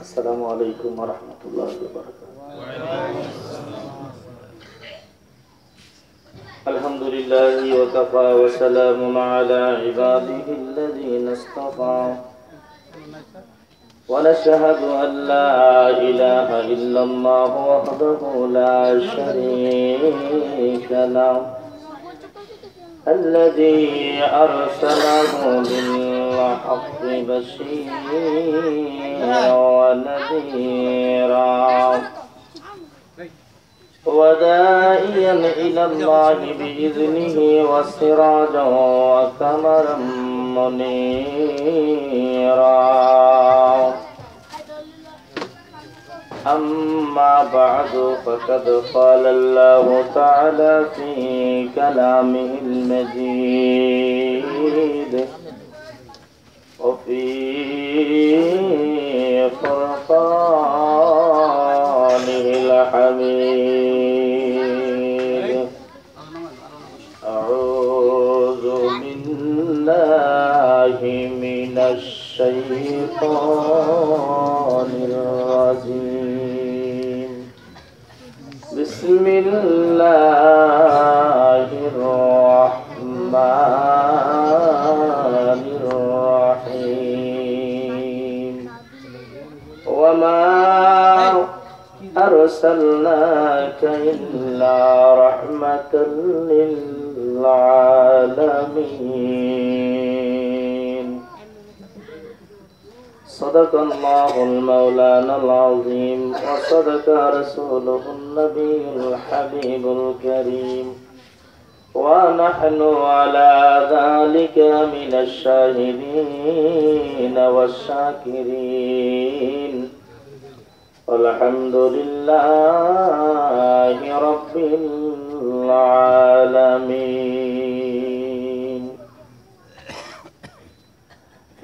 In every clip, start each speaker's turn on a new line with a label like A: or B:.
A: السلام عليكم ورحمة الله وبركاته الحمد لله وكفى وسلام على عباده الذين استطاعوا ونشهد أن لا إله إلا الله وحده لا شريك له. الذي أرسله بالحق بشيرا ونذيرا. وداعيا إلى الله بإذنه وسراجا وقمرا منيرا. أما بعد فقد قال الله تعالى في كلامه المجيد وفي فرقانه الحميد. أعوذ بالله من الشيطان الرجيم. بسم الله الرحمن الرحيم. وما أرسلناك إلا رحمة للعالمين. صدق الله المولانا العظيم وصدق رسوله النبي الحبيب الكريم. ونحن على ذلك من الشاهدين والشاكرين. والحمد لله رب العالمين.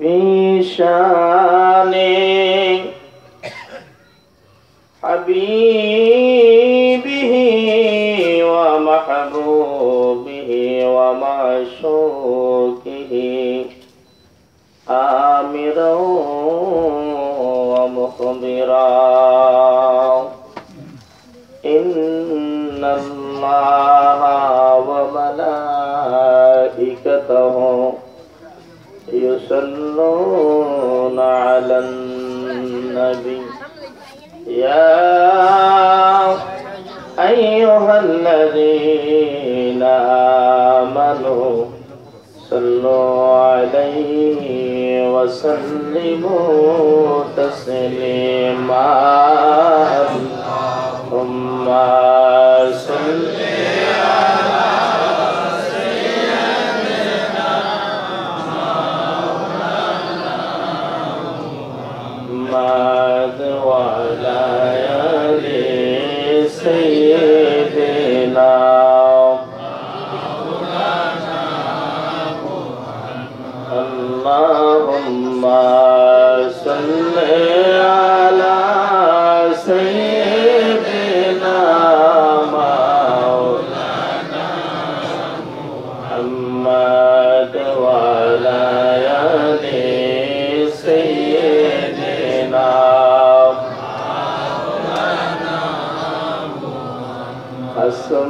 A: في شان حبيبه ومحبوبه ومعشوقه. آمرا ومخبرا. إن الله يصلون على النبي. يا أيها الذين آمنوا صلوا عليه وسلموا تسليما. اللهم صل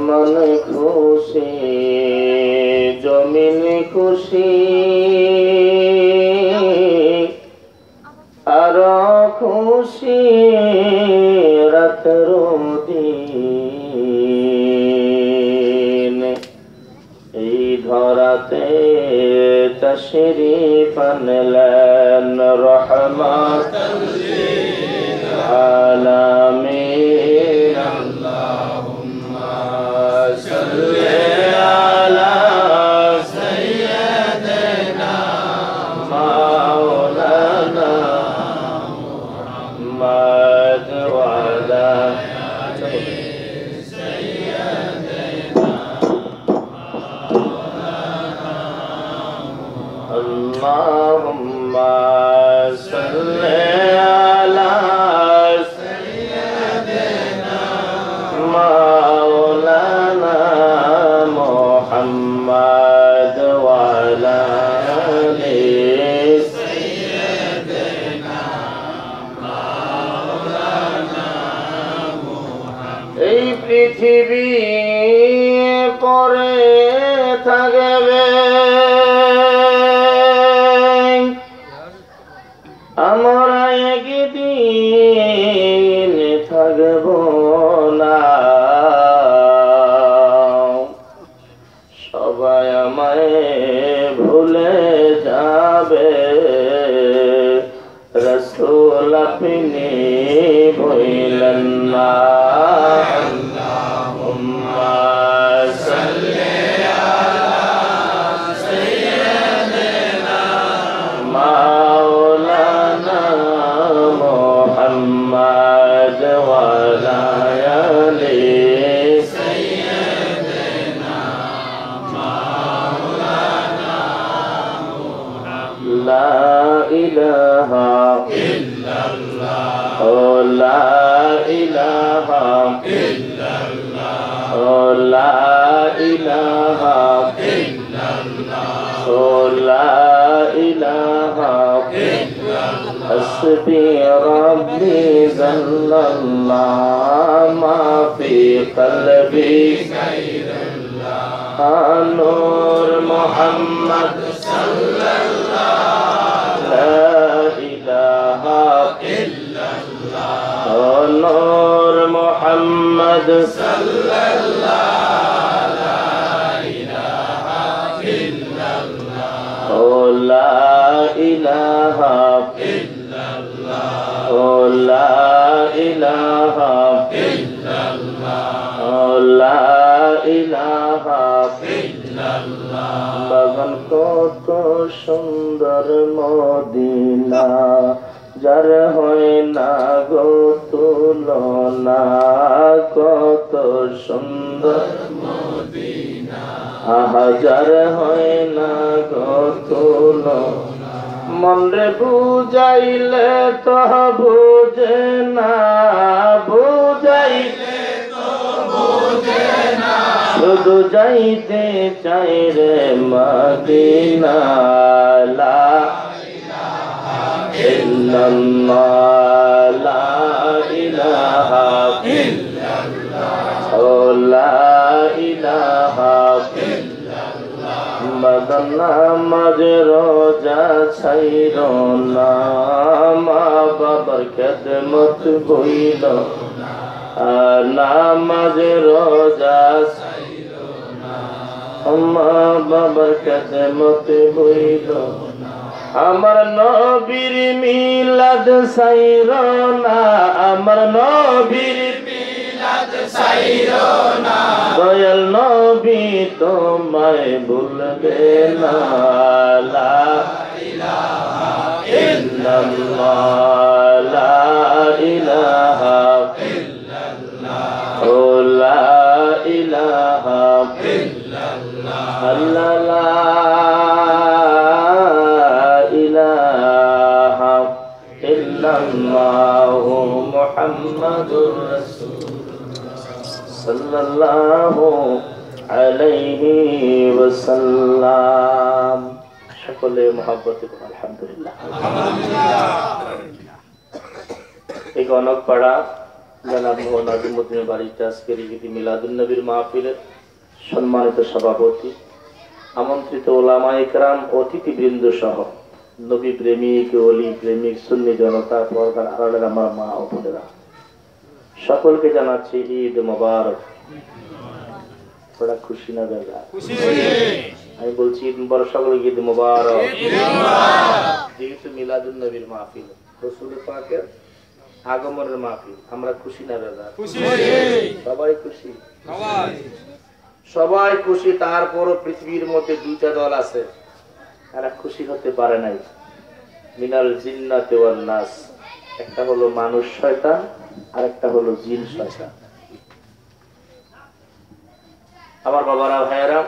A: আসমান খুশি জমিন খুশি। আর খুশি রাতর দিন। এই ধরাতে তশরিফ আনলেন রহমত। আলামিন। আপনি حسبي ربي جل الله ما في قلبي. غير الله نور محمد صلى الله. لا إله إلا الله. نور محمد صلى বাগান কত সুন্দর মদিনা, যার হয় না গো তুলনা, কত সুন্দর হাজার হয় না গতুল মনরে বুঝাইলে তো বুঝে না, বুঝাইলে শুধু যাইতে চাই রে মদিনা লা ইল্লাল্লাহ লা ইলাহা ও লা ইলাহা মদনা না মা বাবার রোজা মা বাবার খেদমত বইল আমার নবীর মিলাদ সাইর না। আমার নবীর দয়াল নবী তোমায় ভুলবে না। লা ইল্লাল্লাহ, লা ইলাহা সাল্লাল্লাহু আলাইহি ওয়াসাল্লাম। সকলে মহব্বতে আলহামদুলিল্লাহ। এই গণক পাড়া জনাব মোহন আজিমুদ্দিনের বাড়িতে আজকের ঈদ মিলাদুল নবীর মাহফিলের সম্মানিত সভাপতি, আমন্ত্রিত ওলামা ইকরাম অতিথিবৃন্দ সহ নবী প্রেমিক অলি প্রেমিক, সুন্নি জনতা, পর্দার আড়ালের আমার মা ও বোনেরা। সকলকে জানাচ্ছি ঈদ মোবারক। বড় খুশি না দাদা? আমি বলছি ঈদ মোবারক সকলকে ঈদ মোবারক। যেহেতু মিলাদুল নবীর মাহফিল রসুল পাকের আগমনের মাহফিল আমরা খুশি না দাদা? সবাই খুশি? সবাই। খুশি তারপরও পৃথিবীর মধ্যে দুইটা দল আছে। তারা খুশি হতে পারে নাই। মিনাল জিন্নাতে নাস। একটা হলো মানুষ শয়তান আর একটা হলো জিন শয়তান। আমার বাবারা, ভাইয়েরা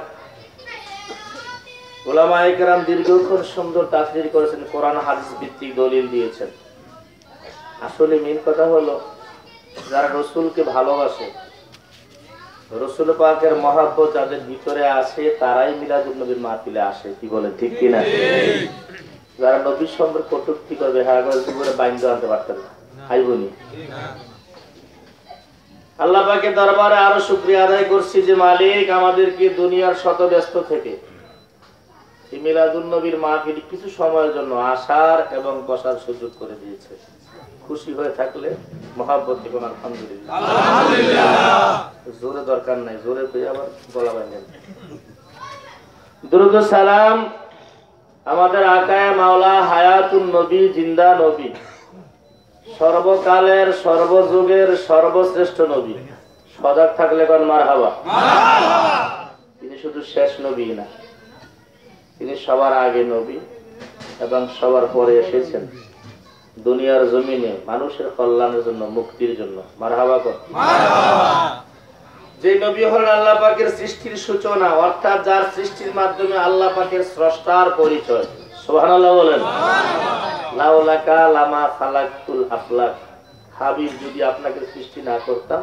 A: দীর্ঘক্ষণ সুন্দর তাফসীর করেছেন, কোরআন, হাদিস ভিত্তিক দলিল দিয়েছেন। আসলে মেন কথা হলো, যারা রসুলকে ভালোবাসে, রসুল পাকের মহাব্বত যাদের ভিতরে আসে তারাই মিলাদুল নবীর মাহফিলে আসে, কি বলে, ঠিক কিনা যারা নবীর সম্পর্কে কটুক্তি করবে হ্যাঁ বাইন্দ আনতে পারতেন না। আইবনি আল্লাহ পাকে দরবারে আরও শুক্রিয়া আদায় করছি যে মালিক আমাদেরকে দুনিয়ার শত ব্যস্ত থেকে এই মিলাদুল নবীর মাহফিল কিছু সময়ের জন্য আসার এবং বসার সুযোগ করে দিয়েছে। খুশি হয়ে থাকলে মহাব্বত আলহামদুলিল্লাহ। জোরে দরকার নাই জোরে পেয়ে আবার গলা বাঁধেন দুরুদ সালাম আমাদের আকায় মাওলা হায়াতুন নবী জিন্দা নবী। সর্বকালের, সর্বযুগের সর্বশ্রেষ্ঠ নবী। সজাগ থাকলে কোন মার হাওয়া তিনি শুধু শেষ নবী না, তিনি সবার আগে নবী এবং সবার পরে এসেছেন। দুনিয়ার জমিনে মানুষের কল্যাণের জন্য, মুক্তির জন্য। মার হাওয়া কর যে নবী হলেন আল্লাহ পাকের সৃষ্টির সূচনা, অর্থাৎ যার সৃষ্টির মাধ্যমে আল্লাহ পাকের স্রষ্টার পরিচয়। সুবহানাল্লাহ বলেন। লাউলাকা লামা খালাকতুল আফলাক। হাবিব যদি আপনাকে সৃষ্টি না করতাম,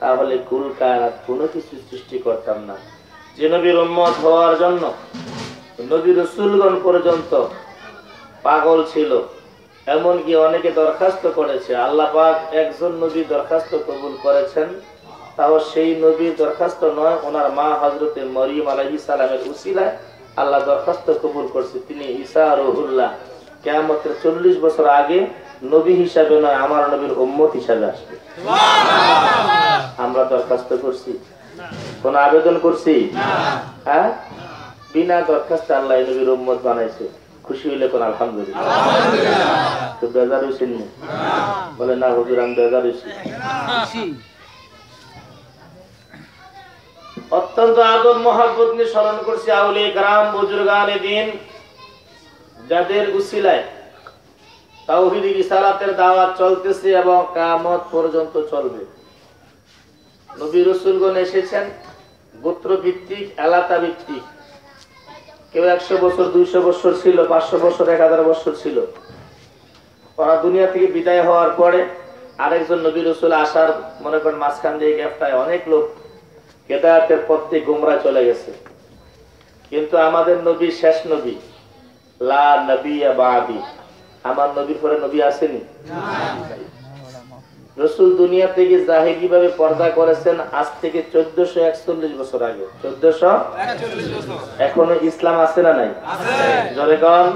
A: তাহলে কুল কায়নাত কোনো কিছু সৃষ্টি করতাম না। যে নবীর উম্মত হওয়ার জন্য নবী রসুলগণ পর্যন্ত পাগল ছিল, এমনকি অনেকে দরখাস্ত করেছে। আল্লাহ পাক একজন নবী দরখাস্ত কবুল করেছেন, তাও সেই নবীর দরখাস্ত নয়, ওনার মা হজরতে মরিয়ম আলাইহিস সালামের উসিলায় আল্লাহ দরখাস্ত কবুল করছে তিনি ঈসা রহুল্লাহ। কেয়ামতের চল্লিশ বছর আগে নবী হিসাবে নয় আমার নবীর উম্মত হিসাবে আসবে। আমরা দরখাস্ত করছি। কোন আবেদন করছি? হ্যাঁ? বিনা দরখাস্তে আল্লাহ নবীর উম্মত বানাইছে। খুশি হইলে কোন আলহামদুলিল্লাহ। তো বেজার হয়েছেন বলে না হুজুর আমি বেজার হয়েছি অত্যন্ত আদব মহাব্বত নিয়ে স্মরণ করছি আউলি গ্রাম বুজুর্গানে দিন। যাদের রিসালাতের দাওয়াত চলতেছে এবং কামত পর্যন্ত চলবে। নবী রসুলগণ এসেছেন গোত্র ভিত্তিক এলাকা ভিত্তিক কেউ একশো বছর, দুইশো বছর ছিল, পাঁচশো বছর, এক হাজার বছর ছিল। ওরা দুনিয়া থেকে বিদায় হওয়ার পরে আরেকজন নবী রসুল আসার মনে করেন মাঝখান দিয়ে গ্যাপটায় অনেক লোক কেদায়াতের পথে গুমরা চলে গেছে। কিন্তু আমাদের নবী শেষ নবী। লা নবী বাদি। আমার নবীর পরে নবী আসেনি? রসুল দুনিয়া থেকে জাহেরি ভাবে পর্দা করেছেন আজ থেকে চোদ্দশো একচল্লিশ বছর আগে। চোদ্দশো এখনও ইসলাম আছে না নাই? জলে কন।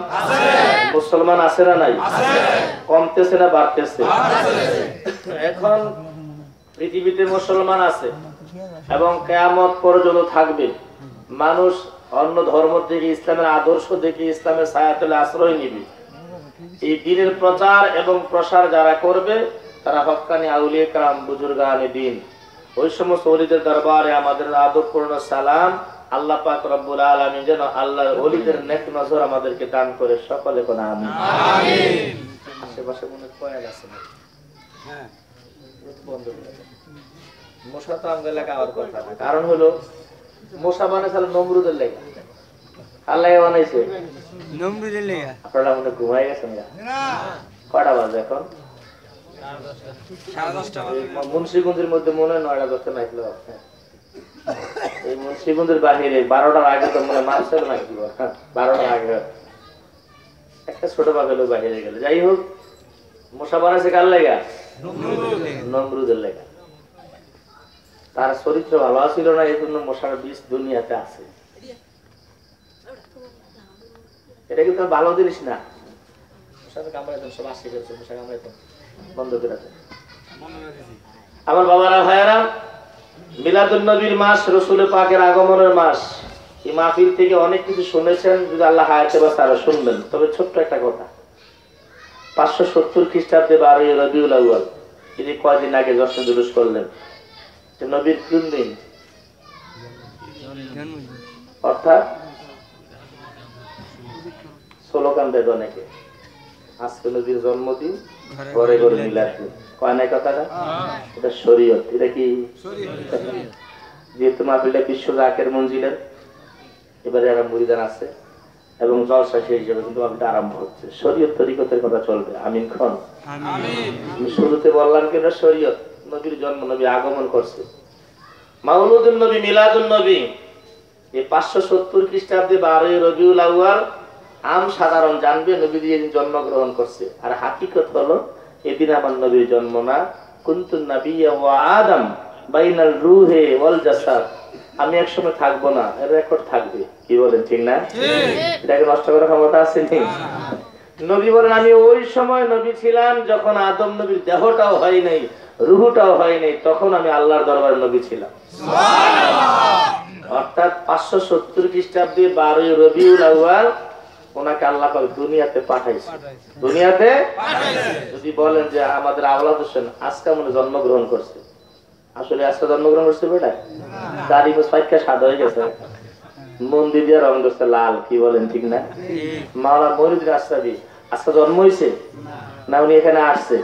A: মুসলমান আছে না নাই? কমতেছে না বাড়তেছে। এখন পৃথিবীতে মুসলমান আছে। এবং কেয়ামত পর্যন্ত থাকবে। মানুষ অন্য ধর্ম থেকে ইসলামের আদর্শ দেখে ইসলামের ছায়াতলে আশ্রয় নিবে। এই দিনের প্রচার এবং প্রসার যারা করবে তারা হকানি আউলিয়া কালাম বুজুর্গানি দিন ওই সমস্ত অলিদের দরবারে আমাদের আদরপূর্ণ সালাম। আল্লাহ পাক রব্বুল আলামিন যেন আল্লাহ অলিদের নেক নজর আমাদেরকে দান করে সকলে কোন আমিন। আশেপাশে মনে কয়েক আছে না? বন্ধ করে। মশা তো আমাদের এলাকা আর কথা না কারণ হলো মশা বানাইছে নমরুদের লেগে। আল্লাহ বানাইছে।
B: নমরুদের লেগা।
A: আপনারা মনে ঘুমাই গেছেন? কটা বাজে এখন? মুন্সিগঞ্জের মধ্যে মনে হয় নয়টা দশটা নাইছিল এই মুন্সিগঞ্জের বাহিরে বারোটার আগে তো মনে মার্চের নাকি বারোটার আগে। একটা ছোট বাঘেলো বাহিরে গেল। যাই হোক মশা বানাইছে কার লেগা। নমরুদের লেগা। তার চরিত্র ভালো ছিল না এই জন্য মশার বিষ দুনিয়াতে আছে। এটা কিন্তু ভালো জিনিস না? বন্ধ করে আমার বাবারা ভাইয়ারা মিলাদুল নবীর মাস রসুল পাকের আগমনের মাস। এই মাহফিল থেকে অনেক কিছু শুনেছেন যদি আল্লাহ হায়াতে বা তারা শুনবেন। তবে ছোট্ট একটা কথা। পাঁচশো সত্তর খ্রিস্টাব্দে বারোই রবিউল আউয়াল তিনি কয়দিন আগে যশ্ন জুলুস করলেন? নবীর কোন দিন অর্থাৎ স্লোগান দেয় অনেকে। আজকে নবীর জন্মদিন ঘরে ঘরে মিলাদ। কয় নাই কথাটা? এটা শরীয়ত এটা কি? যেহেতু মাহফিলটা বিশ্ব রাকের মঞ্জিলের এবারে একটা মুড়িদান আছে। এবং জলসা সেই হিসেবে কিন্তু মাহফিলটা আরম্ভ হচ্ছে। শরীয়ত তরিকতের কথা চলবে। আমিন খন। শুরুতে বললাম কি না শরীয়ত। নবীর জন্ম নবী আগমন করছে। মাউলুদুল নবী মিলাদুল নবী। এই পাঁচশো সত্তর খ্রিস্টাব্দে বারোই রবিউল আউয়াল আম সাধারণ জানবে নবী দিয়ে জন্মগ্রহণ করছে। আর হাকিকত হলো এদিন আমার নবীর জন্ম না। কুন্তুন ওয়া আদম বাইনাল রুহে ওয়াল জাসাদ। আমি একসময় থাকব না রেকর্ড থাকবে। কি বলেন ঠিক না? এটাকে নষ্ট করার ক্ষমতা আছে নি? নবী বলেন আমি ওই সময় নবী ছিলাম যখন আদম নবীর দেহটাও হয় নাই। রুহুটাও হয়নি তখন আমি আল্লাহর দরবারে নবী ছিলাম। অর্থাৎ পাঁচশো সত্তর খ্রিস্টাব্দে বারোই রবিউল আউয়াল ওনাকে আল্লাহ দুনিয়াতে পাঠাইছে। দুনিয়াতে? যদি বলেন যে আমাদের আওলাদ হোসেন আজকে মনে জন্মগ্রহণ করছে। আসলে আজকে জন্মগ্রহণ করছে বেটা দাড়ি পাইকা সাদা হয়ে গেছে। মন্দির দিয়ে রং করছে লাল কি বলেন ঠিক না? মাওলা মরিদিন আশ্রাবি আজকে জন্ম হয়েছে না উনি এখানে আসছে।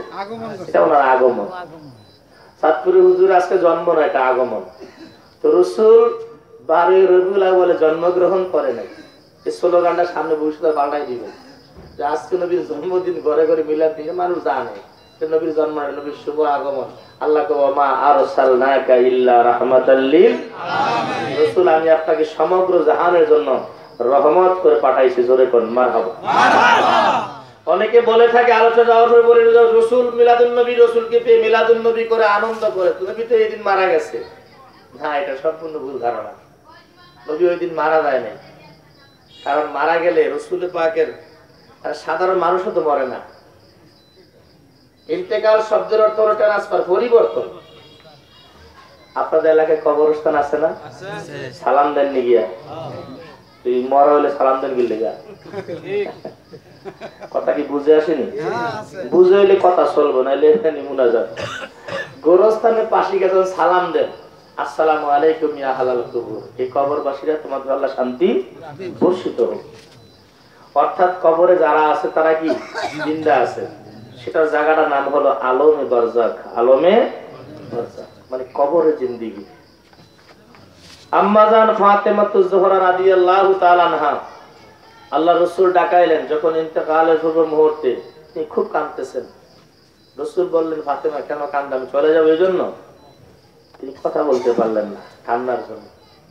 A: এটা ওনার আগমন। সাতপুরি হুজুর আজকে জন্ম না এটা আগমন। তো রসুল বারোই রবিউল বলে জন্মগ্রহণ করে নাই। এই স্লোগানটা সামনে ভবিষ্যতে পাল্টাই দিবেন যে আজকে নবীর জন্মদিন ঘরে ঘরে মিলাদ দিয়ে মানুষ জানে যে নবীর জন্ম নবীর শুভ আগমন। আল্লাহ মা আর সালনাকা ইল্লা রাহমাতাল্লিল রসুল আমি আপনাকে সমগ্র জাহানের জন্য রহমত করে পাঠাইছি জোরে কোন মারহাবা। অনেকে বলে থাকে, আলোচনা যাওয়ার পরে বলে, রসুল মিলাদুল নবী, রসুলকে পেয়ে মিলাদুল নবী করে আনন্দ করে। নবী তো এই দিন মারা গেছে? না, এটা সম্পূর্ণ ভুল ধারণা। নবী ওই দিন মারা যায় নাই। কারণ মারা গেলে রসুল পাকের সাধারণ মানুষও তো মরে না। ইন্তেকাল শব্দের অর্থ হলো ট্রান্সফার, পরিবর্তন। আপনাদের এলাকায় কবরস্থান আছে না? সালাম দেননি গিয়া। তুই মরা হলে সালাম দেন গিলে গা কথা কি বুঝে আসেনি? বুঝে হইলে কথা চলবো না এলে এখানে মুনাজাত। গোরস্থানে পাশে গেছে সালাম দেন। আসসালামু আলাইকুম ইয়া হালাল কবর। এই কবরবাসীরা তোমাদের আল্লাহ শান্তি বর্ষিত হোক। অর্থাৎ কবরে যারা আছে তারা কি? জিন্দা আছে। সেটার জায়গাটার নাম হলো আলমে বরজাক। আলমে বরজাক। মানে কবরে জিন্দিগি। আম্মাজান ফাতেমাতু জোহরা রাদিয়াল্লাহু তাআলা আনহা। আল্লাহ রসুল ডাকাইলেন যখন ইন্তেকালের পূর্ব মুহূর্তে, তিনি খুব কাঁদতেছেন। রসুল বললেন, ফাতেমা, কেন কান্দা আমি চলে যাব এই জন্য। তিনি কথা বলতে পারলেন না, কান্নার জন্য।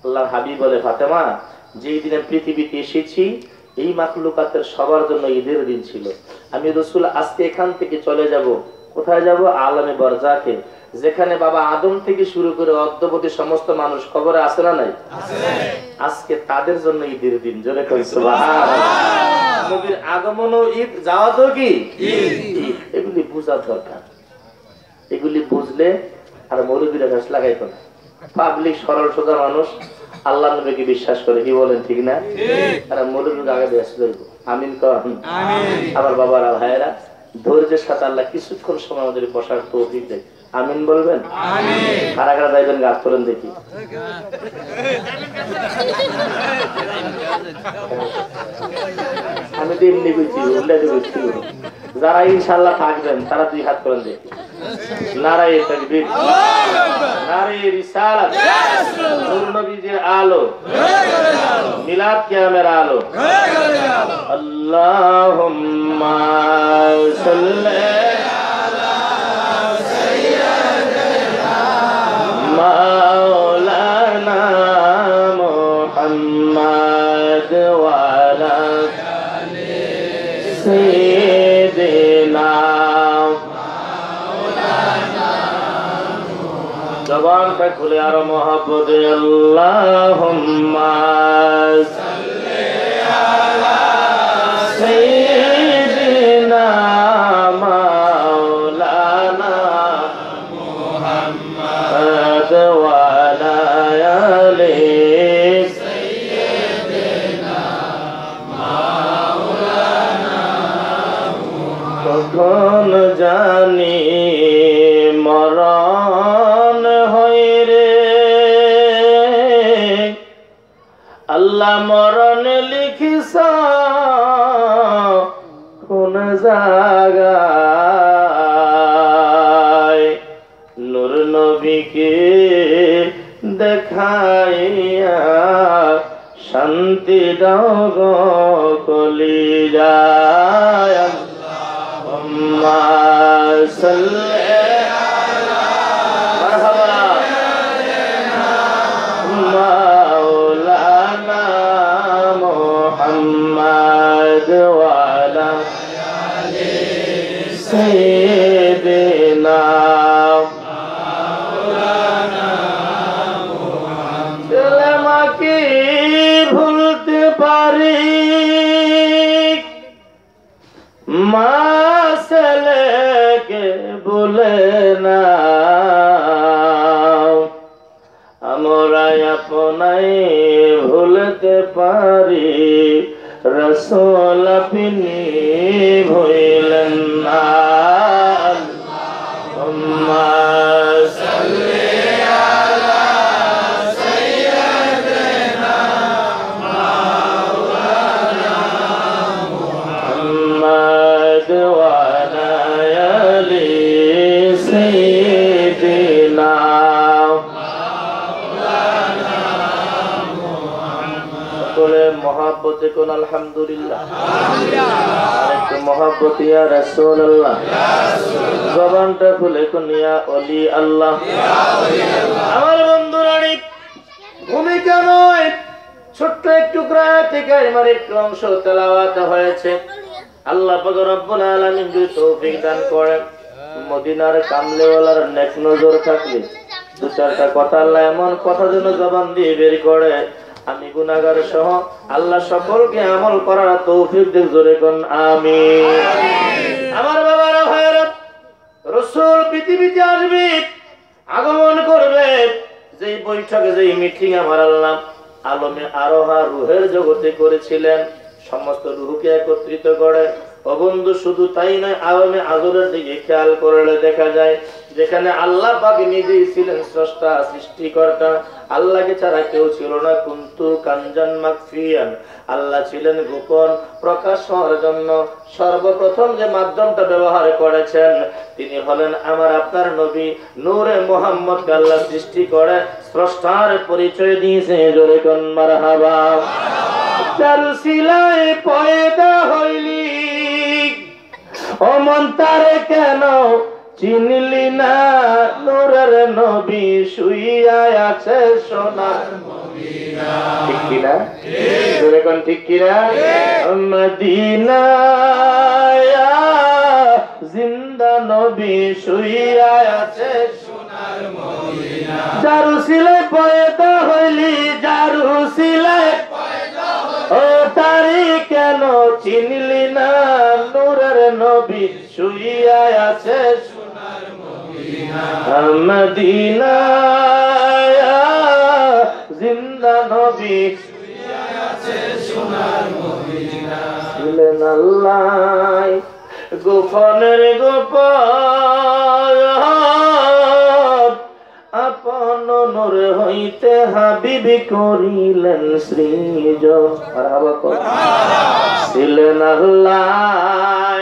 A: আল্লাহ হাবিব বলে, ফাতেমা, যেই দিনে পৃথিবীতে এসেছি, এই মাকলুকাতের সবার জন্য ঈদের দিন ছিল। আমি রসুল আজকে এখান থেকে চলে যাব। কোথায় যাব? আলমে বরজাকে। যেখানে বাবা আদম থেকে শুরু করে অদ্যবতী সমস্ত মানুষ খবরে আসে না নাই? আজকে তাদের জন্য ঈদের দিন জোরে নবীর আগমন ও ঈদ যাওয়া তো কি? এগুলি বোঝার দরকার। এগুলি বুঝলে আর মৌলবীরা ঘাস লাগাইতো না। পাবলিক সরল সোজা মানুষ আল্লাহ নবীকে বিশ্বাস করে কি বলেন ঠিক না? আর মৌলবীর আগে ব্যস্ত করব আমিন কন। আমার বাবারা ভাইয়েরা ধৈর্যের সাথে আল্লাহ কিছুক্ষণ সময় আমাদের বসার তৌফিক দেয় আমিন বলবেন? কারা কারা যাইবেন গাছ তোলেন দেখি। আমি তো এমনি কইছি উল্লেখ কইছি। যারা ইনশাল্লাহ থাকবেন তারা দুই হাত করেন দেখি। নারায়ে তাকবীর। নারায়ে রিসালাত। নূর নবীজির আলো। মিলাদ কিয়ামের আলো। আল্লাহুম্মা সাল্লি مولانا محمد وعلى سيدنا জবানটা খুলে আরো মহাব্বত আল্লাহুম্মা সাইয়্যিদিনা জাগায়। নূর নবীকে দেখাইয়া শান্তি দাও কলি যায় সাল্লি পারি। রসোল আপনি হইলেন না। কোন আলহামদুলিল্লাহ। আল্লাহ। ভূমিকা নয়। ছোট্ট একটু আমার একটু অংশ হয়েছে। আল্লাহ রব্বুল তৌফিক দান করেন, মদিনার কামলেওয়ালার নেক নজর থাকলে দু চারটা কথা আল্লাহ এমন কথা যেন জবান দিয়ে বের করে। আমি গুনাহগার সহ আল্লাহ সকলকে আমল করার তৌফিক দিক জোরে কোন আমি আমার বাবারা ভাইয়েরা রসুল পৃথিবীতে আসবে আগমন করবে। যেই বৈঠকে যেই মিটিং আমার আল্লাহ আলমে আরোহা রুহের জগতে করেছিলেন। সমস্ত রুহকে একত্রিত করে। অবন্ধু শুধু তাই নয় আলমে আজরের দিকে খেয়াল করলে দেখা যায় যেখানে আল্লাহ পাক নিজেই ছিলেন স্রষ্টা, সৃষ্টিকর্তা। আল্লাহকে ছাড়া কেউ ছিল না। কুন্তু কাঞ্জান মাকফিয়ান। আল্লাহ ছিলেন গোপন, প্রকাশ হওয়ার জন্য সর্বপ্রথম যে মাধ্যমটা ব্যবহার করেছেন, তিনি হলেন আমার আপনার নবী নূরে মোহাম্মদ আল্লাহ সৃষ্টি করে স্রষ্টার পরিচয় দিয়েছে। জোরে কন মারহাবা। শিলায় পয়দা হইলি, অমন তারে কেন চিনলি না নূরের নবী শুইয়া আছে সোনার ঠিক কিনা? কোন ঠিক কিনা? মদিনা জিন্দা নবী শুইয়া আছে জারু সিলে পয়দা হইলি জারু সিলে ও তারি কেন চিনলি না নূরের নবী শুইয়া আছে মদিনা জিন্দা নবী। ছিলেন আল্লাহ, গোপনের গোপন। আপন নূর হইতে হাবিবি করিলেন শ্রীজ ছিলেন আল্লাহ,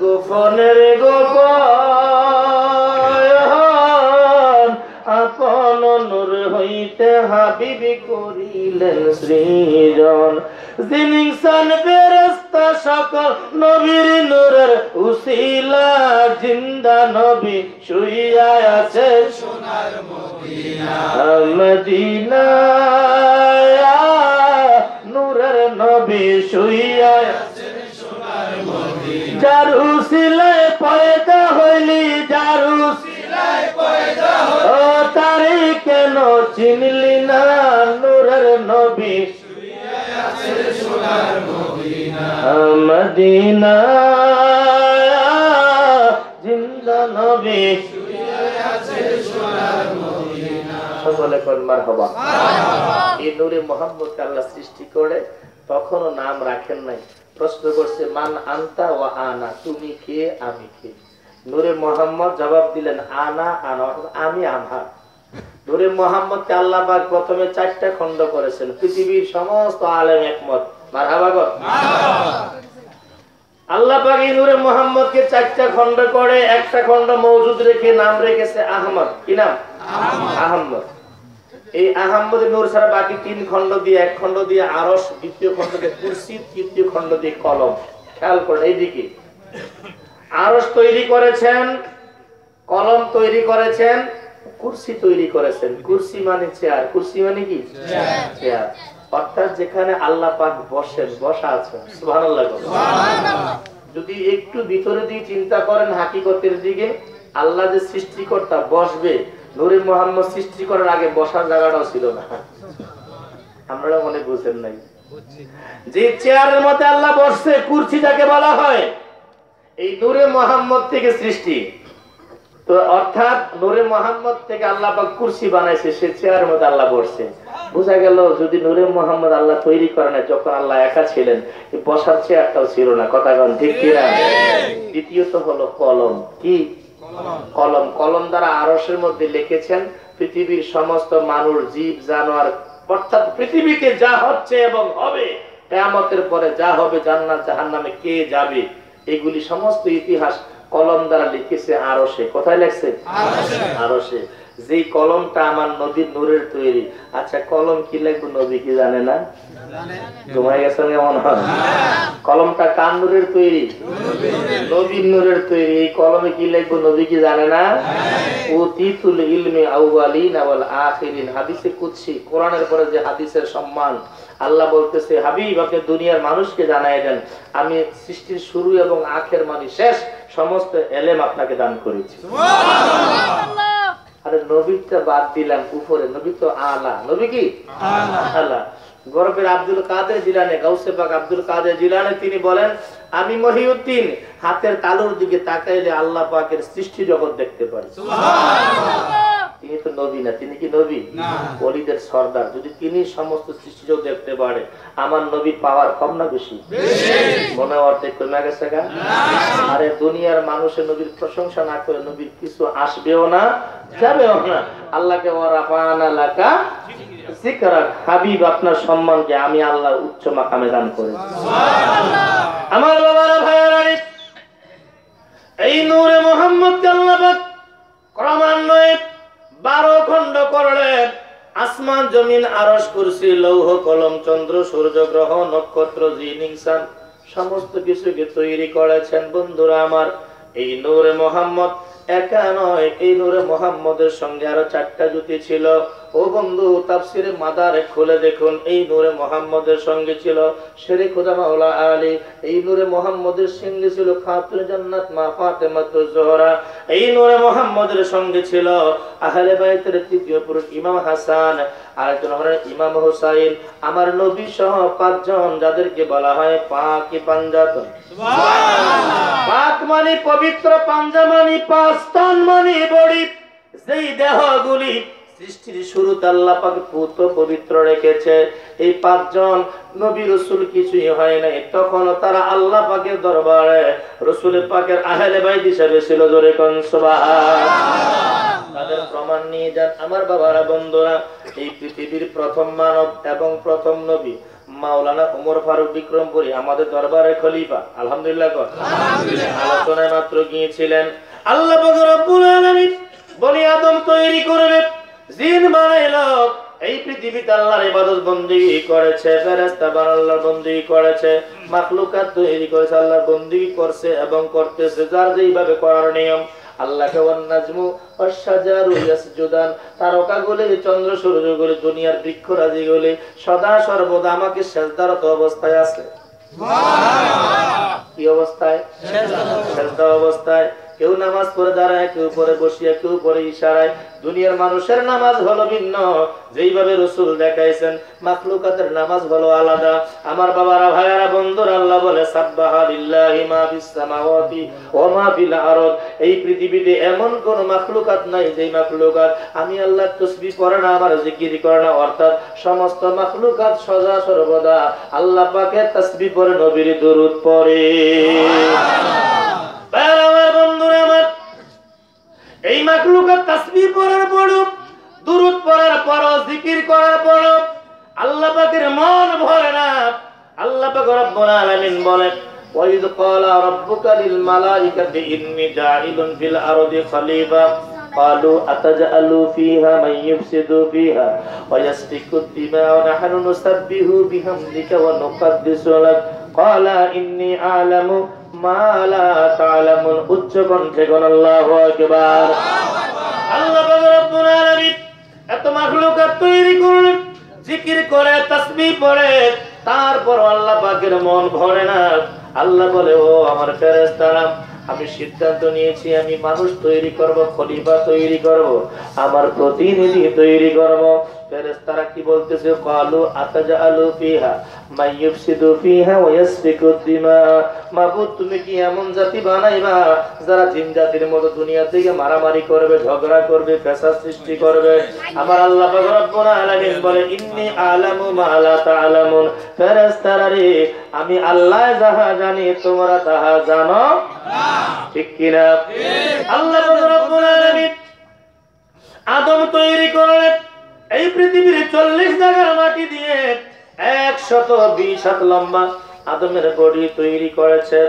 A: গোপনের গোপন। হইতে হাবিবি করিলেন সৃজন। জিনিংসান ফেরেস্তা সকল নবীর নূরের উসিলা জিন্দা নবী শুইয়া আছে। সোনার মদিনা। নূরের নবী শুইয়া আছে। সোনার জারু সিলাই পয়দা হইলি ও তারি কেন চিনলি না নূরের নবী? মদিনা জিন্দা নবী। সকলে কনবার হবা এই নূরে মোহাম্মদ আল্লাহ সৃষ্টি করে তখনও নাম রাখেন নাই। প্রশ্ন করছে, মান আনতা ও আনা? তুমি কে? আমি কে? নূরে মোহাম্মদ জবাব দিলেন, আনা আনা, আমি আমার নূরে মোহাম্মদকে আল্লাহ পাক প্রথমে চারটা খণ্ড করেছেন। পৃথিবীর সমস্ত আলেম একমত। মারহাবাগত আল্লাহ পাক এই নূরে মোহাম্মদকে চারটা খণ্ড করে একটা খণ্ড মৌজুদ রেখে নাম রেখেছে আহমদ। কি নাম? আহমদ। এই আহমদ নূর ছাড়া বাকি তিন খণ্ড দিয়ে এক খণ্ড দিয়ে আরস দ্বিতীয় খণ্ড দিয়ে কুরসি তৃতীয় খণ্ড দিয়ে কলম। খেয়াল করেন এইদিকে আরস তৈরি করেছেন কলম তৈরি করেছেন কুরসি তৈরি করেছেন। কুরসি মানে চেয়ার। কুরসি মানে কি? চেয়ার। অর্থাৎ যেখানে আল্লাহ পাক বসেন বসা আছেন। বলেন। যদি একটু ভিতরে দিয়ে চিন্তা করেন হাকিকতের দিকে আল্লাহ যে সৃষ্টিকর্তা বসবে নূরে মোহাম্মদ সৃষ্টি করার আগে বসার জায়গাটাও ছিল না। আপনারা মনে বুঝেন নাই? যে চেয়ারের মধ্যে আল্লাহ বসছে কুরসি যাকে বলা হয় এই নূরে মোহাম্মদ থেকে সৃষ্টি। তো অর্থাৎ নূরে মোহাম্মদ থেকে আল্লাহ পাক কুরসি বানাইছে, সে চেয়ারের মধ্যে আল্লাহ বসছে। বোঝা গেল যদি নূরে মোহাম্মদ আল্লাহ তৈরি করে না যখন আল্লাহ একা ছিলেন বসার চেয়ারটাও ছিল না। কথা কন ঠিক কিনা দ্বিতীয়ত হলো কলম। কি? কলম। কলম দ্বারা আরসের মধ্যে লিখেছেন, পৃথিবীর সমস্ত মানুষ, জীব, জানোয়ার, অর্থাৎ পৃথিবীতে যা হচ্ছে এবং হবে, কেয়ামতের পরে যা হবে জান্নাত, জাহান্নামে কে যাবে? এগুলি সমস্ত ইতিহাস কলম দ্বারা লিখেছে আরসে কোথায় লেখছে? আরসে যেই কলমটা আমার নদীর নূরের তৈরি। আচ্ছা কলম কি লিখব নবী কি জানে না? ঘুমাই গেছেন এমন হয়। কলমটা কার নূরের তৈরি? নবীর নূরের তৈরি। এই কলমে কি লিখব নবী কি জানে না? অতীতুল ইলমে আউয়ালিন ওয়াল আখিরিন। হাদিসে কুদসি। কোরআনের পরে যে হাদিসের সম্মান। আল্লাহ বলতেছে হাবিব আপনি দুনিয়ার মানুষকে জানাই দেন। আমি সৃষ্টির শুরু এবং আখের মানে শেষ। সমস্ত এলেম আপনাকে দান করেছি। আরে নবীটা বাদ দিলাম উপরে নবী তো আলা। নবী কি? আলা। গর্বের আব্দুল কাদের জিলানে গাউসে পাক আব্দুল কাদের জিলানে তিনি বলেন আমি মহিউদ্দিন হাতের তালুর দিকে তাকাইলে আল্লাহ পাকের সৃষ্টি জগৎ দেখতে পারি। তিনি তো নবী না তিনি কি নবী? অলিদের সর্দার। যদি তিনি সমস্ত সৃষ্টি দেখতে পারে আমার নবী পাওয়ার কম না বেশি? মনে অর্ধেক কমে গেছে গা? আরে দুনিয়ার মানুষের নবীর প্রশংসা না করে নবীর কিছু আসবেও না যাবেও না। আল্লাহকে ওয়ারাফানা লাকা হাবিব আপনার সম্মানকে আমি আল্লাহ উচ্চ মাকামে দান করেছি আমার বাবারা ভাইয়েরা এই নূরে মোহাম্মদ আল্লাহ ক্রমান্বয়ে বারো খণ্ড করলেন। আসমান, জমিন আরস কুরসি, লৌহ, কলম, চন্দ্র, সূর্য, গ্রহ, নক্ষত্র, জিন সমস্ত কিছুকে তৈরি করেছেন। বন্ধুরা আমার, এই নূরে মোহাম্মদ একা নয় এই নূরে মোহাম্মদের সঙ্গে আরও চারটা জুতি ছিল। ও বন্ধু তাফসিরে মাদারে খুলে দেখুন এই নূরে মোহাম্মদের সঙ্গে ছিল শেরে খুদা মাওলা আলী এই নূরে মোহাম্মদের সঙ্গে ছিল খাতুন জান্নাত মা ফাতেমাত জোহরা এই নূরে মোহাম্মদের সঙ্গে ছিল আহলে বাইতের তৃতীয় পুরুষ ইমাম হাসান আরেকজন হলেন ইমাম হোসাইন। আমার নবী সহ পাঁচজন যাদেরকে বলা হয় পাকি পাঞ্জাতন। পাক মানে পবিত্র পাঞ্জা মানে পাঁচ তন মানে বড়ি যেই দেহগুলি সৃষ্টির শুরুতে আল্লাহ পাক পুত পবিত্র রেখেছে এই পাঁচজন নবী রসুল কিছুই হয় নাই। তখন তারা আল্লাহ পাকের দরবারে রসুল পাকের আহলে বাইত হিসাবে ছিল জোরে তাদের প্রমাণ নিয়ে যান আমার বাবারা বন্ধুরা এই পৃথিবীর প্রথম মানব এবং প্রথম নবী মাওলানা উমর ফারুক বিক্রমপুরী আমাদের দরবারে খলিফা। আলহামদুলিল্লাহ। আলোচনায় মাত্র গিয়েছিলেন। আল্লাহ রব্বুল আলামিন বনি আদম তৈরি করবে জিন বানাইলো। এই পৃথিবীতে আল্লাহর ইবাদত বন্দেগী করেছে ফেরেশতা বানাল্লাহর বন্দেগী করেছে মাখলুকাত তৈরি করেছে আল্লাহর বন্দেগী করছে এবং করতেছে যার যেইভাবে করার নিয়ম। আল্লাহকে ওয়ান্নাজমু ওয়াশজারু ইয়াসজুদান তারকাগুলি চন্দ্র সূর্যগুলি দুনিয়ার বৃক্ষরাজিগুলি সদা সর্বদা আমাকে সেজদারত অবস্থায় আছে। কি অবস্থায়? সেজদা অবস্থায়। কেউ নামাজ পড়ে দাঁড়ায়, কেউ পরে বসিয়া, কেউ পরে ইশারায়। দুনিয়ার মানুষের নামাজ হলো ভিন্ন। যেইভাবে রসুল দেখাইছেন, মাখলুকাতের নামাজ হলো আলাদা। আমার বাবারা, ভাইয়ারা, বন্ধুরা, আল্লাহ বলে এই পৃথিবীতে এমন কোন মাখলুকাত নাই যেই মাখলুকাত আমি আল্লাহর তাসবিহ করে না, আমার জিকির করে না। অর্থাৎ সমস্ত মাখলুকাত সদা সর্বদা। আল্লাহ পাকের তাসবিহ পড়ে, নবীর দরুদ পড়ে। ভাইয়ারা আমার বন্ধুরা আমার এই মাকলুকার তাসবিহ পড়ার পরও দুরূদ পড়ার পরও জিকির করার পরও আল্লাহ পাকের মন ভরে না আল্লাহ পাক রব্বুল আলামিন বলেন وَإِذْ قَالَ رَبُّكَ لِلْمَلَائِكَةِ إِنِّي جَاعِلٌ فِي الْأَرْضِ خَلِيفَةً قالوا أتجعل فيها من يفسد فيها ويسفك الدماء ونحن نسبح بحمدك ونقدس لك قال إني أعلم মা লা তা'লামুন উচ্চ কণ্ঠে কোন আল্লাহু আকবার। আল্লাহ পাক এত মাখলুকাত তৈরি করলেন, জিকির করে, তাসবিহ পড়ে তারপর আল্লাহ পাকের মন ভরে না। আল্লাহ বলে, ও আমার ফেরেশতারা, আমি সিদ্ধান্ত নিয়েছি, আমি মানুষ তৈরি করব, খলিফা তৈরি করব, আমার প্রতিনিধি তৈরি করব। ফেরেশতারা কি বলতেছে? আতাজালু ফিহা ফিহা ওয়া ইয়াসফিকু দিমা। মাবুদ তুমি কি এমন জাতি বানাইবা যারা জিন জাতির মতো দুনিয়া থেকে মারামারি করবে ঝগড়া করবে ফেসাদ সৃষ্টি করবে? আমার আল্লাহ পাক রব্বুল আলামিন বলে ইন্নী আলামু মা লা ফেরেশতারা রে আমি আল্লাহ যাহা জানি তোমরা তাহা জানো ঠিক কিনা? আল্লাহ পাক রব্বুল আলামিন আদম তৈরি করলেন। এই পৃথিবীর চল্লিশ জায়গার মাটি দিয়ে একশত বিশ হাত লম্বা আদমের বডি তৈরি করেছে।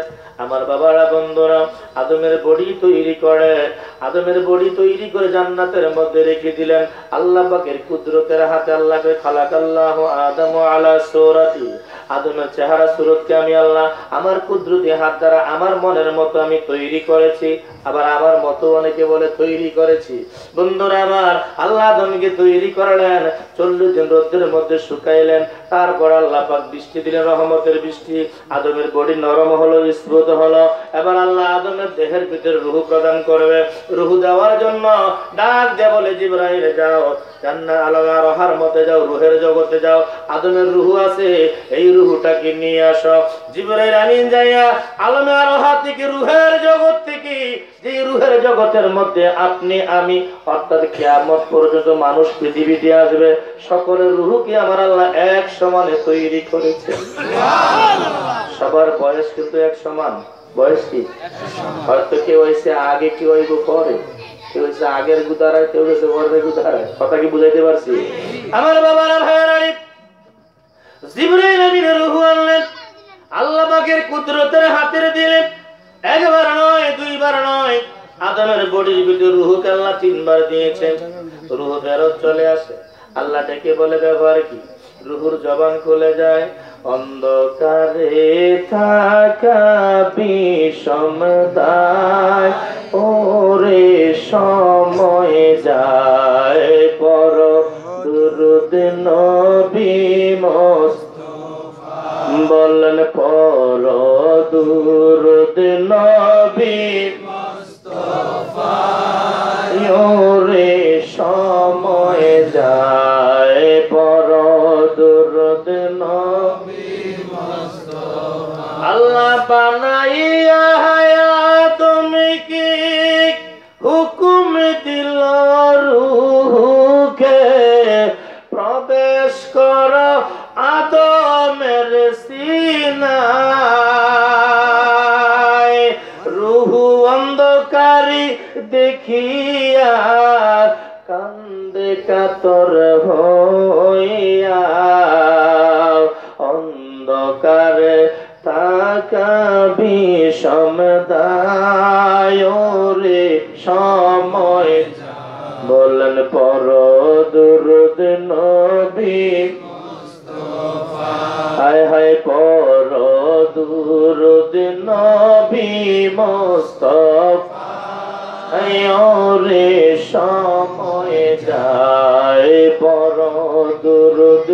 A: আমার বাবারা, বন্ধুরা, আদমের বডি তৈরি করে। আদমের বডি তৈরি করে জান্নাতের মধ্যে রেখে দিলেন আল্লাহ পাকের কুদরতের হাতে আল্লাহকে খালাক আল্লাহ আদম আলা সৌরাতি। আদমের চেহারা সুরতকে আমি আল্লাহ আমার কুদরতি হাত দ্বারা আমার মনের মতো আমি তৈরি করেছি, আবার আমার মতো অনেকে বলে তৈরি করেছি। বন্ধুরা আমার আল্লাহ আদমকে তৈরি করালেন, চল্লিশ দিন রোদ্রের মধ্যে শুকাইলেন, তারপর আল্লাহ পাক বৃষ্টি দিলেন, রহমতের বৃষ্টি, আদমের বডি নরম হলো, স্ফুত হলো, এবার আল্লাহ আদমের দেহের ভিতরে রুহু প্রদান করবে। রুহু দেওয়ার জন্য ডাক দে বলে, জিব্রাইল, যাও জান্নাত আলাদা রহার মতে যাও, রুহের জগতে যাও। আদমের রুহু আছে, এই রুহুটাকে নিয়ে আসো। জিব্রাইল আমিন যাইয়া আলমে আরহা থেকে রুহের জগৎ থেকে যে রুহের জগতের মধ্যে আপনি, আমি, অর্থাৎ কিয়ামত পর্যন্ত মানুষ পৃথিবীতে আসবে, সকলের রুহুকে আমার আল্লাহ এক সমানে তৈরি করেছে। সবার বয়স কিন্তু এক সমান। বয়স কি? হয়তো কেউ হয়েছে আগে কেউ হইব পরে? কেউ হয়েছে আগের গুদারায়, কেউ হয়েছে পরের গুদারায়। কথা কি বুঝাইতে পারছি? আমার বাবারা ভাইয়েরা জিবরাইল আমিনের রুহু আনলেন। আল্লাহ পাকের কুদরতের হাতের দিলেন। একবার নয়, দুইবার নয়, আদমের বডির ভিতর আল্লাহ তিনবার দিয়েছেন। ফেরত চলে আসে। আল্লাহ ডেকে বলে, ব্যবহার কি? রুহুর জবান খুলে যায়। অন্ধকারে থাকা বিষমদায়, ওরে সময় যায় পর। দুরুদ নবী বললেন পর দুরুদ নবী বিষমদায় রে সময় বলেন পর দুরুদ নবী। হায় হায় পর দুরুদ নবী মোস্তফা। রে সময় যায় পর দুরুদ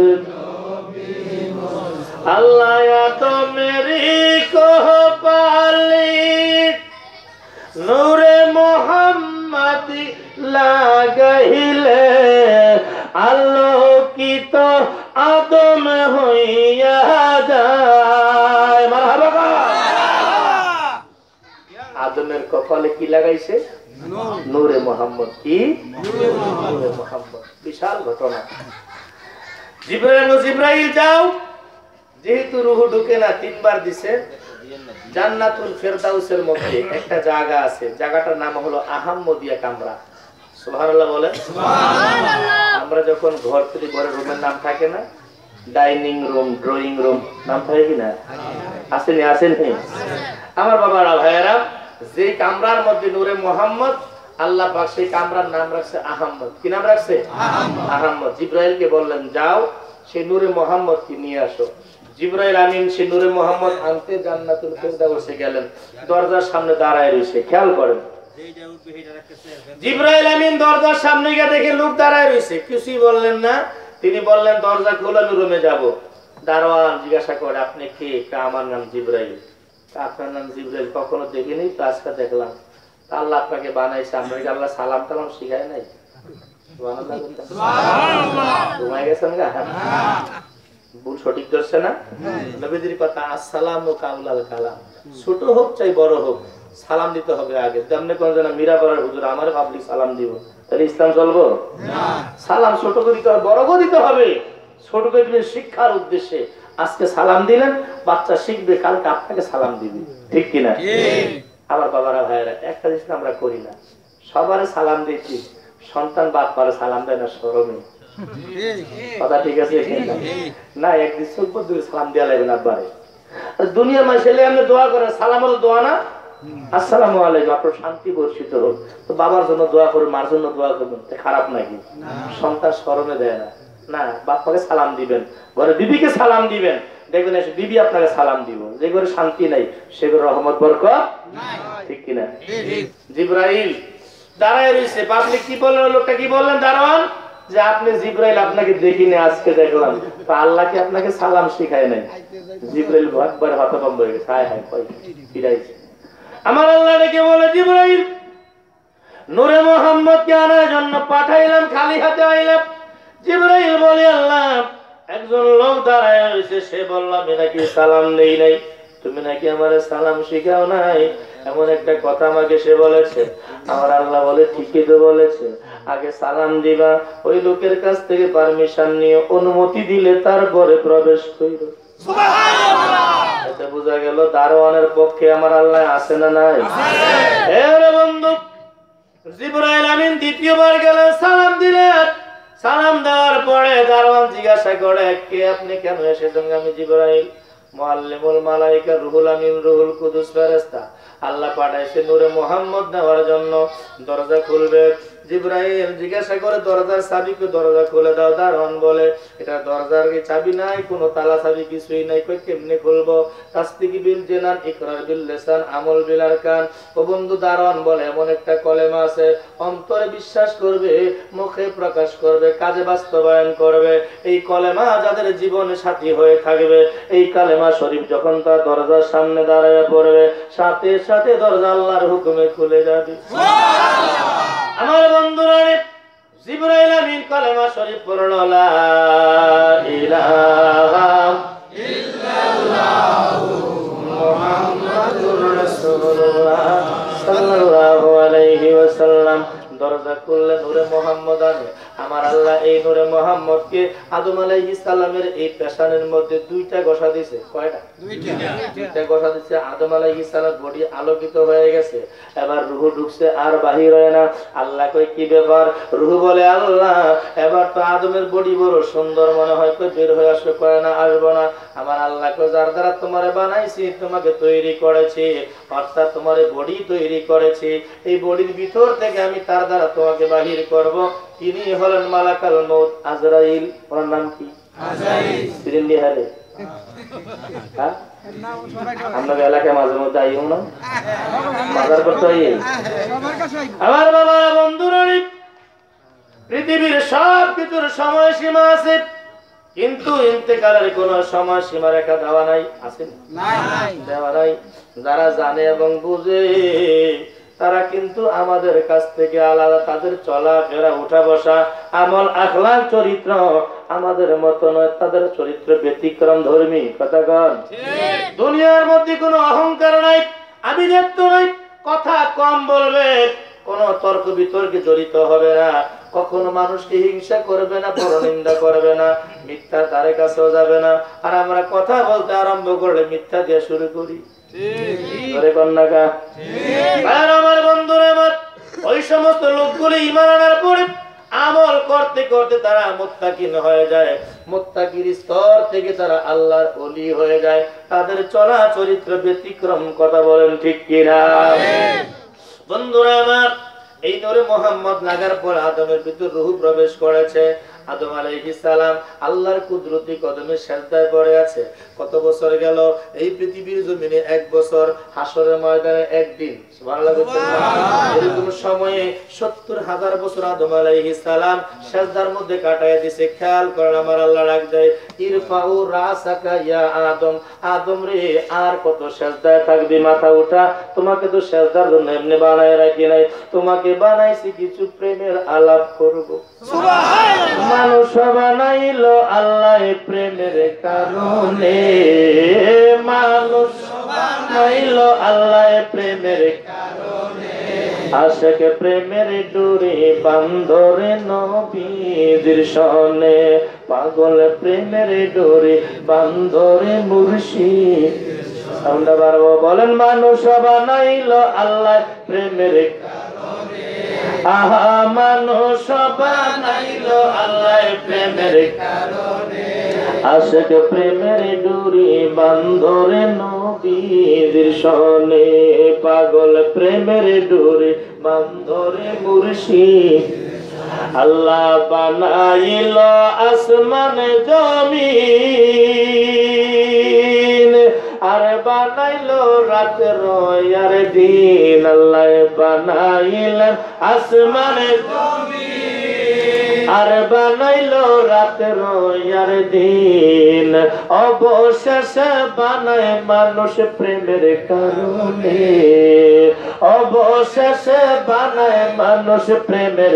A: আল্লাহ তো মেরি মোহাম্মদ লাগাইলে আলোকিত আদম হইয়া যায়। আদমের কপালে কি লাগাইছে? নূরে মোহাম্মদ কি? নূরে মোহাম্মদ। বিশাল ঘটনা। জিব্রাইল যাও। যেহেতু রুহু ঢুকে না, তিনবার দিছে। জান্নাতুল ফেরদাউসের মধ্যে একটা জায়গা আছে। জায়গাটার নাম হলো আহাম্মদিয়া কামরা। সুবহানাল্লাহ বলে আমরা যখন ঘর থেকে রুমের নাম থাকে না ডাইনিং রুম ড্রয়িং রুম নাম থাকে কি না? আসেনি আসেনি? আমার বাবারা ভাইয়েরা যে কামরার মধ্যে নূরে মোহাম্মদ আল্লাহ পাক সেই কামরার নাম রাখছে আহম্মদ। কি নাম রাখছে? আহম্মদ। জিব্রাইলকে বললেন যাও সেই নূরে মোহাম্মদ কি নিয়ে আসো। জিব্রাইল আমিন সেই নূরে মোহাম্মদ আনতে জান্নাতুল ফেরদাউসে গেলেন। দরজার সামনে দাঁড়ায় রয়েছে খেয়াল করেন। জিব্রাইল আমিন দরজার সামনে গিয়ে দেখে লোক দাঁড়ায় রয়েছে। কিছুই বললেন না। তিনি বললেন দরজা খোলা আমি রুমে যাব। দারোয়ান জিজ্ঞাসা করে আপনি কে? আমার নাম জিব্রাইল। তা আপনার নাম জিব্রাইল? কখনো দেখিনি। তো আজকে দেখলাম। তা আল্লাহ আপনাকে বানাইছে। আমরা কি আল্লাহ সালাম টালাম শিখায় নাই। ঘুমায় গেছেন গা? ভুল সঠিক ধরছে না? নবীদের কথা আসসালাম ও কাউলাল কালাম। ছোট হোক চাই বড় হোক সালাম দিতে হবে আগে। তেমনি কোন যেন মীরা করার হুজুর আমার পাবলিক সালাম দিব। তাহলে ইসলাম চলবো? সালাম ছোট করে দিতে হবে বড় করে দিতে হবে। ছোট করে শিক্ষার উদ্দেশ্যে। আজকে সালাম দিলেন বাচ্চা শিখবে কালকে আপনাকে সালাম দিবে। ঠিক কিনা? আমার বাবারা ভাইয়েরা একটা জিনিস আমরা করি না। সবার সালাম দিচ্ছি। সন্তান বাপ সালাম দেয় না সরমে। কথা ঠিক আছে? না একদিন চোখ দূরে সালাম দেওয়া লাগবে না আব্বারে। দুনিয়ার মানুষ এলে আপনি দোয়া করেন দোয়া না? আসসালামু আলাইকুম আপনার শান্তি বর্ষিত হোক। তো বাবার জন্য দোয়া করুন মার জন্য দোয়া করবেন খারাপ নাকি সন্তান স্মরণে দেয় না। না বাপ্পাকে সালাম দিবেন ঘরে বিবিকে সালাম দিবেন। দেখবেন এসে বিবি আপনাকে সালাম দিব। যে ঘরে শান্তি নাই সে ঘরে রহমত বরকত ঠিক কিনা? জিব্রাইল দাঁড়ায় রয়েছে পাবলিক কি বললেন লোকটা কি বললেন দারোয়ান? যে আপনি জিব্রাইল আপনাকে দেখিনি, আজকে দেখলাম। তো আল্লাহ কি আপনাকে সালাম শিখায় নাই? জিব্রাইল একবার হতভম্ব হয়ে গেছে। হায় হায় কই ফিরাইছে। আমার আল্লাহ ডেকে বলে, জিব্রাইল, নূরে মোহাম্মদ কে আনার জন্য পাঠাইলাম, খালি হাতে আইলাম। জিব্রাইল বলে, আল্লাহ, একজন লোক দাঁড়ায় রয়েছে সে বললাম নাকি সালাম দেই নাই। তুমি নাকি আমার সালাম শিখাও নাই? এমন একটা কথা আমাকে সে বলেছে। আমার আল্লাহ বলে ঠিকই তো বলেছে। আগে সালাম দিবা ওই লোকের কাছ থেকে পারমিশন নিয়ে অনুমতি দিলে তারপরে প্রবেশ করিল। এতে বোঝা গেল দারোয়ানের পক্ষে আমার আল্লাহ আছে না নাই। বন্ধু জিব্রাইল আমিন দ্বিতীয়বার গেলেন সালাম দিলেন। সালাম দেওয়ার পরে দারোয়ান জিজ্ঞাসা করে কে আপনি? কেন এসেছেন? আমি জিব্রাইল। মুআল্লিমুল মালাইকা রুহুল আমিন, রুহুল কুদুস ফেরেশতা। আল্লাহ পাঠাইছে নূরে মোহাম্মদ নেওয়ার জন্য। দরজা খুলবে। জিব্রাইল জিজ্ঞাসা করে দরজার চাবিকে দরজা খুলে দাও দারোয়ান বলে এটা দরজার কি চাবি নাই? কোনো তালা চাবি কিছুই নাই কই কেমনে খুলবো? তাসদিকি বিল জেনান ইকরার বিল লিসান আমল বিল আরকান ও বন্ধু দারোয়ান বলে এমন একটা কলেমা আছে অন্তরে বিশ্বাস করবে মুখে প্রকাশ করবে কাজে বাস্তবায়ন করবে। এই কলেমা যাদের জীবনে সাথী হয়ে থাকবে এই কালেমা শরীফ যখন তার দরজার সামনে দাঁড়ায় পড়বে সাথে সাথে দরজা আল্লাহর হুকুমে খুলে যাবে। আমার বন্ধুরা জিব্রাইল আমিন কলেমা শরীফ পড়ল লা ইলাহা মুহাম্মাদুর রাসূলুল্লাহ সাল্লাল্লাহু আলাইহি ওয়াসাল্লাম। দরজা খুললে নূরে মোহাম্মদ আনে আমার আল্লাহ এই নূরে মোহাম্মদকে আদম আলাইহিস সালামের এই পেশানের মধ্যে দুইটা গোসা দিছে। কয়টা? দুইটা। গোসা দিছে। আদম আলাইহিস সালাম বডি আলোকিত হয়ে গেছে। এবার রুহু ঢুকছে আর বাহির হয় না। আল্লাহ কই কি ব্যাপার? রুহু বলে আল্লাহ এবার তো আদমের বডি বড় সুন্দর মনে হয়। কই বের হয়ে আসবে। কয় না আসব না। আমার আল্লাহ কই যার দ্বারা তোমারে বানাইছি তোমাকে তৈরি করেছি। অর্থাৎ তোমার বডি তৈরি করেছি। এই বডির ভিতর থেকে আমি তার দ্বারা তোমাকে বাহির করব। তিনি হলেন মালাকাল মৌত আজরাইল। ওনার নাম কি? হ্যাঁ? এলাকায় মাঝে মধ্যে আইও না? মাজার করতে আমার বাবা বন্ধুরা পৃথিবীর সব কিছুর সময় সীমা আছে। কিন্তু ইন্তেকালের কোন সময় সীমা রেখা দেওয়া নাই আছে দেওয়া নাই। যারা জানে এবং বুঝে তারা কিন্তু আমাদের কাছ থেকে আলাদা তাদের চলা ফেরা উঠা বসা আমল আখলার চরিত্র আমাদের মতো নয় তাদের চরিত্র ব্যতিক্রম ধর্মী। কথা কন। দুনিয়ার মধ্যে কোনো অহংকার নাই আভিজাত্য নাই কথা কম বলবে কোন তর্ক বিতর্কে জড়িত হবে না কখনো মানুষকে হিংসা করবে না পরনিন্দা করবে না মিথ্যা তারে কাছেও যাবে না। আর আমরা কথা বলতে আরম্ভ করলে মিথ্যা দিয়ে শুরু করি। আর আমার বন্ধুরা আমার ওই সমস্ত লোকগুলি ইমান আনার পরে আমল করতে করতে তারা মোত্তাকিন হয়ে যায়। মোত্তাকির স্তর থেকে তারা আল্লাহর অলি হয়ে যায়। তাদের চলা চরিত্র ব্যতিক্রম কথা বলেন ঠিক কিনা? বন্ধুরা আমার এই নূরে মোহাম্মদ লাগার পর আদমের ভিতর রুহু প্রবেশ করেছে। আদম আলাইহিস সালাম আল্লাহর কুদরতি কদমে সেজদায় পড়ে আছে কত বছর গেল এই পৃথিবীর জমিনে এক বছর, হাসরের ময়দানে একদিন? এরকম সময়ে সত্তর হাজার বছর আদম আলাইহিস সালাম সেজদার মধ্যে কাটায় দিছে। খেয়াল করেন আমার আল্লাহ রাখ দেয় ইরফাউ রাসাকা ইয়া আদম। আদম রে আর কত সেজদায় থাকবি মাথা উঠা? তোমাকে তো সেজদার জন্য এমনি বানায় রাখি নাই। তোমাকে বানাইছি কিছু প্রেমের আলাপ করব। মানুষ বানাইল আল্লাহ প্রেমের কারণে। মানুষ বানাইল আল্লাহ প্রেমের আশেক প্রেমের ডুরি বান্ধরে নবী সনে পাগল প্রেমের ডুরি বান্ধরে মুর্শিদ। আমরা বারবো বলেন, মানুষ বানাইল আল্লাহ প্রেমের আহা, মানুষ বানাইল আল্লাহ প্রেমের আশেক প্রেমের ডুরি নবীর পাগল প্রেমের ডুরি বান্ধরে মুর্শিদ। আল্লাহ বানাইল আসমান জমিন। আর বানাইল রাতের আর দিন, আল্লাহ বানাইলেন আসমানে আর বানাইল রাতের আর দিন। অবশেষে বানায় মানুষ প্রেমের কারণে। অবশেষে বানায় মানুষ প্রেমের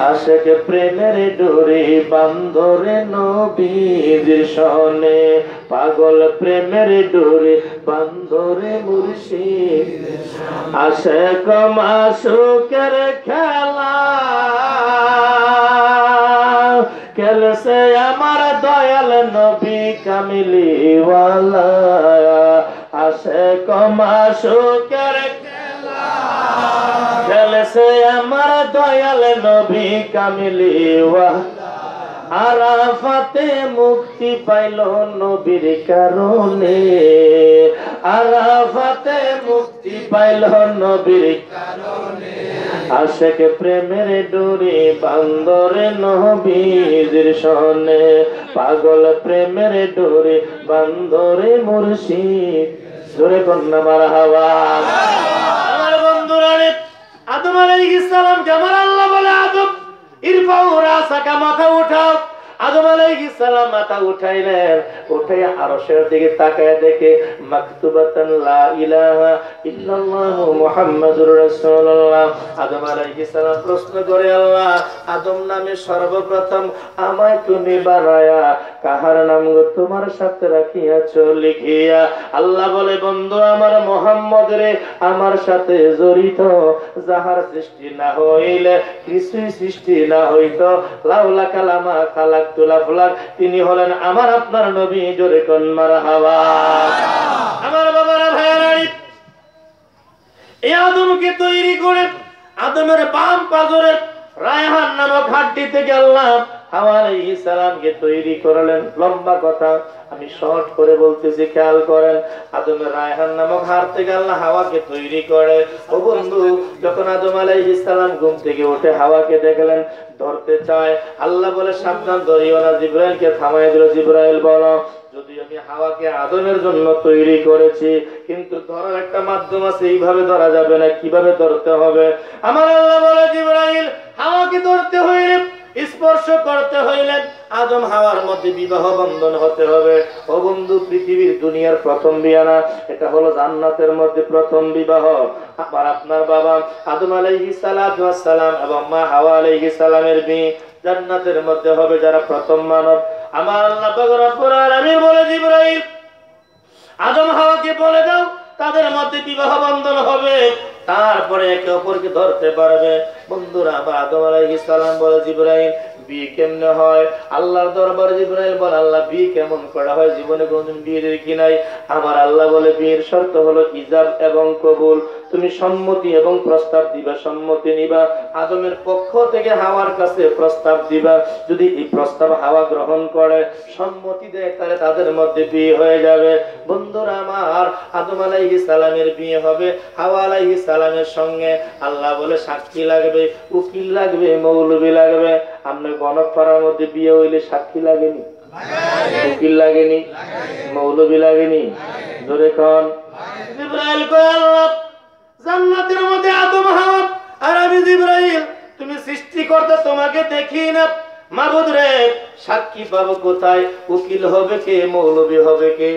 A: আশেক প্রেমের ডোরে বান্ধরে নবীর সনে পাগল প্রেমের ডোরে বান্ধরে মুর্শিদ। আশেক মাসুকের খেলা। খেলছে আমার দয়াল নবী কামিলিওয়ালা। আশেক খেলা। খেলছে আমার দয়াল নবী কামিলিওয়া আরাফাতে মুক্তি পাইল নবীর কারণে। আরাফাতে মুক্তি পাইল নবীর কারণে। আশেক প্রেমের ডোরে বান্দরে নহবীর সনে। পাগল প্রেমের ডোরে বান্দরে মুর্শিদ। জোরে কন্যা, মার হাওয়া। আমার বন্ধুরা আদম আলাইহিস সালাম আমার আল্লাহ বলে আদম। ইরফাউ রাসাকা মাথা উঠাও আদম আলাইহিস মাথা উঠাইলেন উঠে আরশের দিকে তাকায় দেখে, মাকতুবাতান লা ইলাহা ইল্লাল্লাহু মুহাম্মাদুর রাসূলুল্লাহ। আদম প্রশ্ন করে, আল্লাহ, আদম নামে সর্বপ্রথম আমায় তুমি বানায়া কাহার নাম তোমার সাথে রাখিয়াছো? লিখিয়া আল্লাহ বলে, বন্ধু, আমার মোহাম্মদ রে আমার সাথে জড়িত, যাহার সৃষ্টি না হইলে, কিছুই সৃষ্টি না হইত। লাউলা কালামা খালাক তিনি হলেন আমার আপনার নবী, জোরে আমার বাবারা এই আদমকে তৈরি করে আদমের বাম পাজরে রায়হান নামক হাড্ডি থেকে আল্লাহ হাওয়া সালামকে তৈরি করলেন। লম্বা কথা, আমি শর্ট করে বলতেছি, খেয়াল করেন। আদমের রায়হান নামক হাড় থেকে হাওয়াকে তৈরি করে। ও বন্ধু, যখন আদম ঘুম থেকে হাওয়াকে দেখলেন ধরতে চায়। আল্লাহ বলে, সাবধান, ধরিও না, জিব্রাইলকে থামাই দিল। জিব্রাইল বলো, যদি আমি হাওয়াকে আদমের জন্য তৈরি করেছি, কিন্তু ধরার একটা মাধ্যম আছে, এইভাবে ধরা যাবে না, কীভাবে ধরতে হবে? আমার আল্লাহ বলে, জিব্রাইল, হাওয়াকে ধরতে হইলে, স্পর্শ করতে হইলে আদম হাওয়ার মধ্যে বিবাহ বন্ধন হতে হবে। ও বন্ধু, পৃথিবীর দুনিয়ার প্রথম বিয়ানা, এটা হলো জান্নাতের মধ্যে প্রথম বিবাহ। আবার আপনার বাবা আদম আলাইহিস সালাম এবং মা হাওয়া আলাইহিস সালামের বিয়ে জান্নাতের মধ্যে হবে যারা প্রথম মানব। আমার আল্লাহ আলামিন বলে, জিবরাইল, আদম হাওয়াকে বলে দাও, তাদের মধ্যে বিবাহ বন্ধন হবে। তারপরে একে অপরকে ধরতে পারবে। বন্ধুরা, আবার আদম আলাইহিস সালাম বলে, জিবরাইল বিয়ে কেমনে হয়? আল্লাহর দরবারে জিবরাইল বলে, আল্লাহ বিয়ে কেমন করা হয়? জীবনে বিয়ে নাই? আমার আল্লাহ বলে, বিয়ের শর্ত হলো ইজাব এবং কবুল। তুমি সম্মতি এবং প্রস্তাব দিবা, সম্মতি নিবা। আদমের পক্ষ থেকে হাওয়ার কাছে প্রস্তাব দিবা। যদি এই প্রস্তাব হাওয়া গ্রহণ করে, সম্মতি দেয়, তাহলে তাদের মধ্যে বিয়ে হয়ে যাবে। বন্ধুরা আমার, আদম আলাইহিস সালামের বিয়ে হবে, হাওয়া আলাইহিস সালামের সঙ্গে। আল্লাহ বলে, সাক্ষী লাগবে, উকিল লাগবে, মৌলবি লাগবে। আমরা গণক পাড়ার মধ্যে বিয়ে হইলে সাক্ষী লাগেনি? উকিল লাগেনি? লাগেনি? কন। জান্নাতের মধ্যে আদম আর আমি জিব্রাইল, তুমি সৃষ্টি করতে, তোমাকে দেখি না। মাবুদ রে, সাক্ষী পাবো কোথায়? উকিল হবে কে? মৌলবি হবে কে?